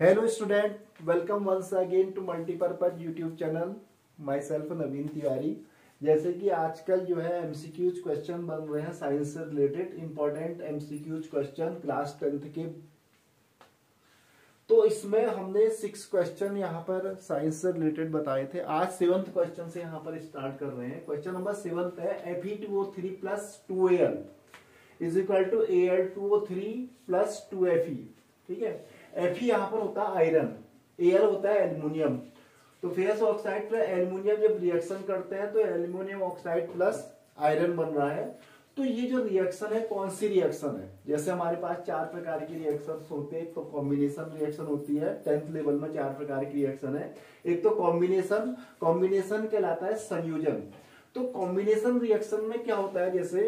Hello student welcome once again to multipurpose YouTube channel myself Naveen Tiwari जैसे कि आजकल जो है एमसीक्यूज क्वेश्चन बन रहे हैं साइंस से related important MCQs question class tenth के। तो इसमें हमने सिक्स क्वेश्चन यहाँ पर साइंस से रिलेटेड बताए थे। आज सेवंथ क्वेश्चन से यहाँ पर स्टार्ट कर रहे हैं। क्वेश्चन नंबर सेवंथ है F E two O three plus two A L is equal to A L two O three plus two F E ठीक है? एफ़ यहाँ पर होता है आयरन एयर होता है एल्यूमिनियम तो फेस ऑक्साइड पर एल्यूमिनियम जब रिएक्शन करते हैं तो एल्यूमिनियम ऑक्साइड प्लस आयरन बन रहा है। तो ये जो रिएक्शन है, कौन सी रिएक्शन है? जैसे हमारे पास चार प्रकार की रिएक्शन होते हैं। तो कॉम्बिनेशन रिएक्शन होती है टेंथ लेवल में चार प्रकार की रिएक्शन है। एक तो कॉम्बिनेशन कॉम्बिनेशन कहलाता है संयोजन। तो कॉम्बिनेशन रिएक्शन में क्या होता है? जैसे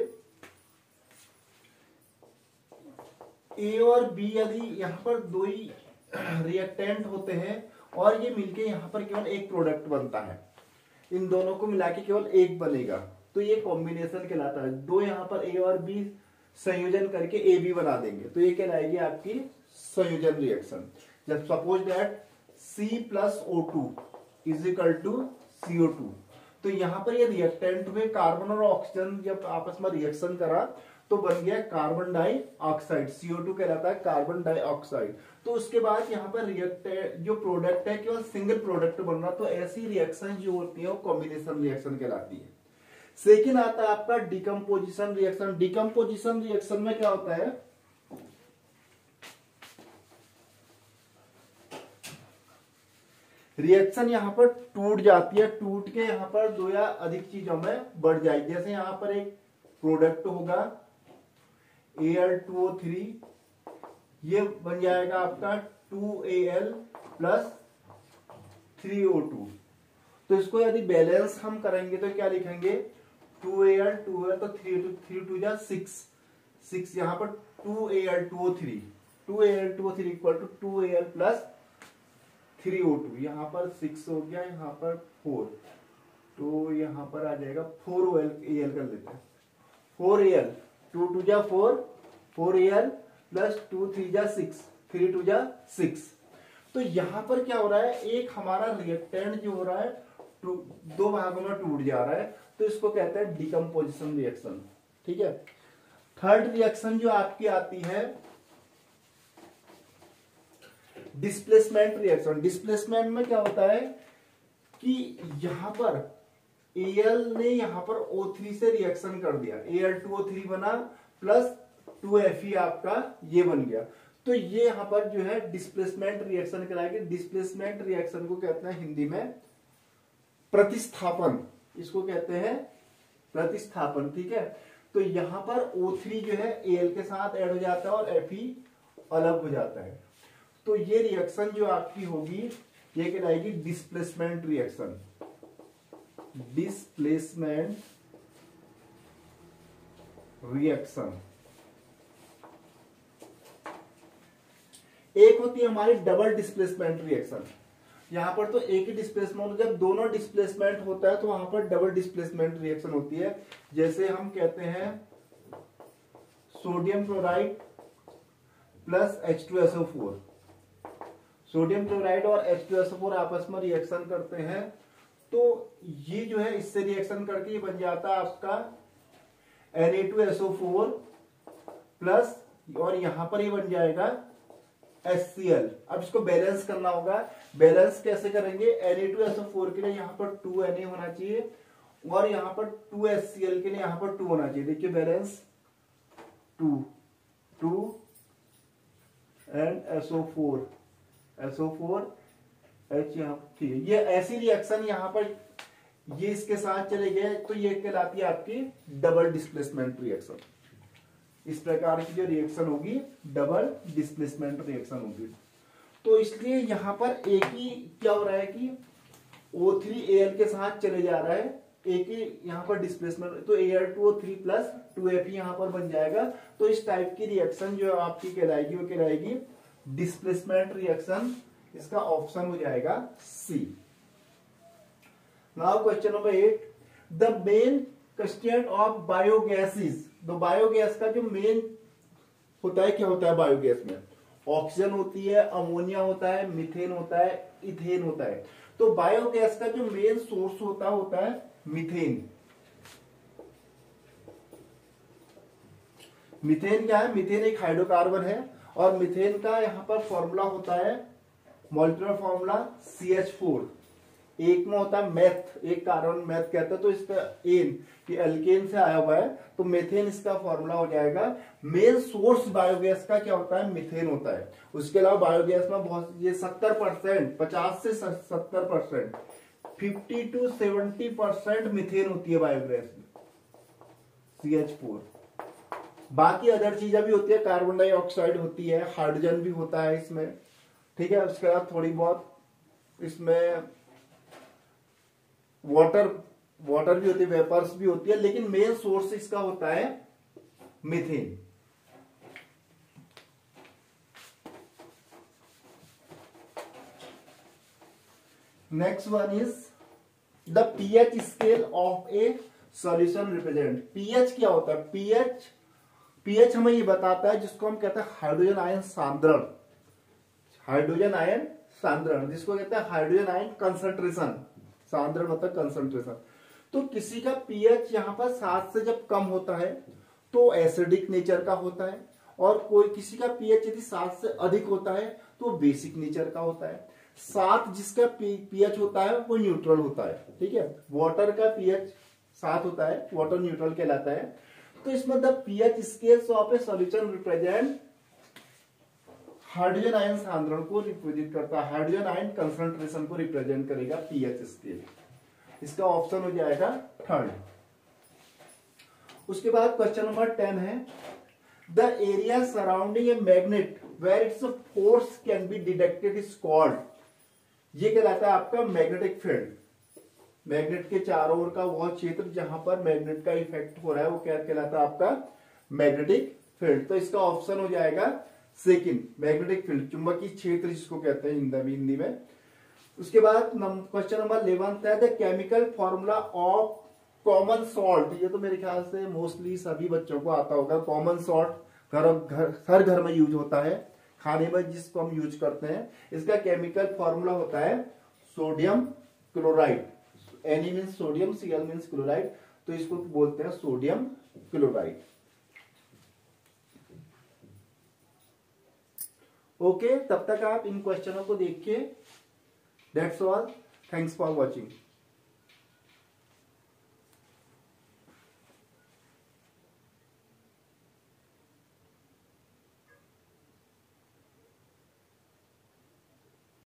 ए और बी यदि यहाँ पर दो ही रिएक्टेंट होते हैं, और ये मिलके यहाँ पर केवल एक प्रोडक्ट बनता है, इन दोनों को मिला के केवल एक बनेगा तो ये कॉम्बिनेशन कहलाता है। दो यहाँ पर ए और बी संयोजन करके ए बी बना देंगे तो ये कहलाएगी आपकी संयोजन रिएक्शन जब suppose that C plus O two is equal to CO two तो यहाँ पर ये रिएक्टेंट में कार्बन और ऑक्सीजन जब आपस में रिएक्शन करा तो बन गया कार्बन डाइऑक्साइड टू कहलाता है कार्बन डाइऑक्साइड तो उसके बाद यहाँ पर रिएक्ट जो प्रोडक्ट है, केवल सिंगल प्रोडक्ट बन रहा तो ऐसी रिएक्शन जो होती है, वो कॉम्बिनेशन रिएक्शन कहलाती है. सेकेंड आता है आपका डिकम्पोजिशन रिएक्शन डिकम्पोजिशन रिएक्शन में क्या होता है? रिएक्शन यहाँ पर टूट जाती है. टूट के यहाँ पर दो या अधिक चीज़ों में बढ़ जाएगी. जैसे यहाँ पर एक प्रोडक्ट होगा Al2O3 ये बन जाएगा आपका two A L plus 3O2 तो इसको यदि बैलेंस हम करेंगे तो क्या लिखेंगे? 2Al 2Al तो 3 3 टू या सिक्स सिक्स यहाँ पर 2Al2O3 2Al2O3 equal to two A L plus 3O2 यहाँ पर सिक्स हो गया, यहाँ पर फोर तो यहाँ पर आ जाएगा four O L A L कर लेते हैं. 4Al टू टू जा four four L plus two three जा सिक्स थ्री टू जा सिक्स तो यहाँ पर क्या हो रहा है? एक हमारा रिएक्टेंट जो हो रहा है दो भागों में टूट जा रहा है। तो इसको कहते हैं डिकम्पोजिशन रिएक्शन ठीक है? थर्ड रिएक्शन जो आपकी आती है डिस्प्लेसमेंट रिएक्शन डिस्प्लेसमेंट में क्या होता है कि यहाँ पर एल ने यहाँ पर O3 से रिएक्शन कर दिया। Al2O3 बना प्लस 2Fe आपका ये बन गया। तो ये यहाँ पर जो है डिस्प्लेसमेंट रिएक्शन कराएगी डिस्प्लेसमेंट रिएक्शन को कहते हैं हिंदी में प्रतिस्थापन। इसको कहते हैं प्रतिस्थापन, ठीक है? तो यहाँ पर O3 जो है Al के साथ ऐड हो जाता है और Fe अलग हो जाता है। तो ये रिएक्शन जो आपकी होगी, ये कहलाएगी डिस्प्लेसमेंट रिएक्शन डिस्प्लेसमेंट रिएक्शन एक होती है हमारी डबल डिस्प्लेसमेंट रिएक्शन यहाँ पर तो एक ही डिस्प्लेसमेंट जब दोनों डिस्प्लेसमेंट होता है तो वहाँ पर डबल डिस्प्लेसमेंट रिएक्शन होती है। जैसे हम कहते हैं sodium chloride plus H two SO four sodium chloride और एच टू एसओ फोर आपस में रिएक्शन करते हैं। तो ये जो है, इससे रिएक्शन करके ये बन जाता है आपका Na2SO4 प्लस और यहाँ पर ये बन जाएगा HCl अब इसको बैलेंस करना होगा। बैलेंस कैसे करेंगे? Na2SO4 के लिए यहाँ पर 2Na होना चाहिए, और यहाँ पर 2HCl के लिए यहाँ पर 2 होना चाहिए। देखिए balance 2 2 and SO4 SO4 H यहाँ, ठीक है, ये ऐसी रिएक्शन यहाँ पर, ये इसके साथ चले गए तो ये कहलाती है आपकी डबल डिस्प्लेसमेंट रिएक्शन इस प्रकार की जो रिएक्शन होगी डबल डिस्प्लेसमेंट रिएक्शन होगी। तो इसलिए यहाँ पर एक ही क्या हो रहा है कि O3Al के साथ चले जा रहा है, एक ही यहाँ पर डिस्प्लेसमेंट तो Al2O3 प्लस टू एफ़ यहाँ पर बन जाएगा। तो इस टाइप की रिएक्शन जो आपकी कहलाएगी, वो कहलाएगी डिस्प्लेसमेंट रिएक्शन इसका ऑप्शन हो जाएगा C now question number eight the main constant of biogas is the biogas का जो मेन होता है, क्या होता है बायोगैस में? ऑक्सीजन होती है अमोनिया होता है मिथेन होता है इथेन होता है. तो बायोगैस का जो मेन सोर्स होता होता है मिथेन मिथेन क्या है? मिथेन एक हाइड्रोकार्बन है और मिथेन का यहाँ पर फॉर्मूला होता है molecular formula C H four एक में होता है मैथ एक कार्बन मैथ कहते हैं तो इसका एन कि एल्केन से आया हुआ है तो मेथेन इसका फॉर्मूला हो जाएगा। मेन सोर्स बायोगैस का क्या होता है? मिथेन होता है। उसके अलावा बायोगैस में बहुत, ये सत्तर परसेंट, पचास से सत्तर percent fifty to seventy percent methane होती है बायोगैस में। सी एच फोर बाकी अदर चीज़ें भी होती है कार्बन डाइऑक्साइड होती है हाइड्रोजन भी होता है इसमें। ठीक है, उसके बाद थोड़ी बहुत इसमें वाटर वाटर भी होती है वेपर्स भी होती है, लेकिन मेन सोर्स इसका होता है methane next one is the pH scale of a solution represent pH क्या होता है? पीएच पीएच हमें ये बताता है, जिसको हम कहते हैं हाइड्रोजन आयन सांद्रण. हाइड्रोजन आयन सांद्रण, जिसको कहते हैं हाइड्रोजन आयन कंसंट्रेशन सांद्रण मतलब कंसंट्रेशन तो किसी का पीएच यहाँ पर सात से जब कम होता है तो एसिडिक नेचर का होता है, और कोई किसी का पीएच यदि सात से अधिक होता है तो बेसिक नेचर का होता है। सात जिसका पीएच होता है, वो न्यूट्रल होता है, ठीक है? वाटर का पीएच सात होता है वाटर न्यूट्रल कहलाता है। तो इसमें the pH scale a solution represent hydrogen ion सांद्रण को रिप्रेजेंट करता है। हाइड्रोजन आयन कंसंट्रेशन को रिप्रेजेंट करेगा पीएच स्केल इसका ऑप्शन हो जाएगा थर्ड उसके बाद क्वेश्चन नंबर टेन है। The area surrounding a magnet where its force can be detected is called ये कहलाता है आपका मैग्नेटिक फ़ील्ड मैग्नेट के चारों ओर का वह क्षेत्र जहाँ पर मैग्नेट का इफ़ेक्ट हो रहा है, वो क्या कहलाता है आपका? मैग्नेटिक फ़ील्ड तो इसका ऑप्शन हो जाएगा सेकेंड मैग्नेटिक फ़ील्ड चुंबकीय क्षेत्र जिसको कहते हैं हिंदी हिंदी में। उसके बाद क्वेश्चन नंबर इलेवन है the chemical formula of common salt ये तो मेरे ख्याल से मोस्टली सभी बच्चों को आता होगा। कॉमन सॉल्ट घर घर, हर घर में यूज़ होता है। खाने में जिसको हम यूज़ करते हैं, इसका केमिकल फॉर्मूला होता है sodium chloride Na mean sodium Cl means chloride तो इसको बोलते हैं सोडियम क्लोराइड ओके तब तक आप इन क्वेश्चनों को देखिए. के ऑल थैंक्स फॉर वॉचिंग